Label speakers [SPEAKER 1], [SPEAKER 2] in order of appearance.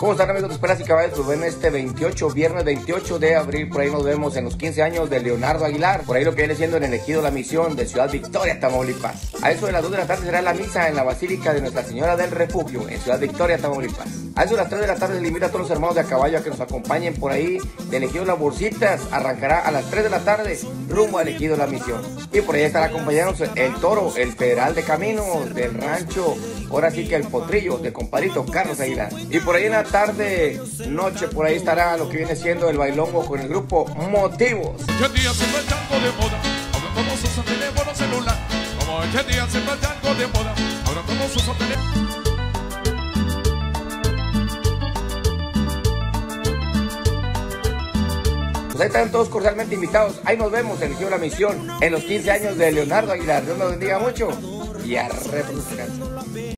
[SPEAKER 1] ¿Cómo están amigos de Esperas y Caballos? Pues ven este 28, viernes 28 de abril, por ahí nos vemos en los 15 años de Leonardo Aguilar, por ahí lo que viene siendo en el ejido La Misión de Ciudad Victoria, Tamaulipas. A eso de las 2 de la tarde será la misa en la Basílica de Nuestra Señora del Refugio, en Ciudad Victoria, Tamaulipas. A eso de las 3 de la tarde se le invita a todos los hermanos de a caballo a que nos acompañen por ahí del ejido Las Bursitas, arrancará a las 3 de la tarde rumbo al ejido La Misión. Y por ahí estará acompañándonos el toro, el federal de caminos del rancho, ahora sí que el potrillo de compadrito Carlos Aguilar. Y por ahí en la tarde, noche, por ahí estará lo que viene siendo el bailongo con el grupo Motivos.
[SPEAKER 2] Ocho días se va el tango de moda, ahora todos usan teléfono celular. Como ocho días se va el tango de moda, ahora todos usan teléfono.
[SPEAKER 1] Pues ahí están todos cordialmente invitados. Ahí nos vemos en La Misión en los 15 años de Leonardo Aguilar. Dios nos bendiga mucho y a.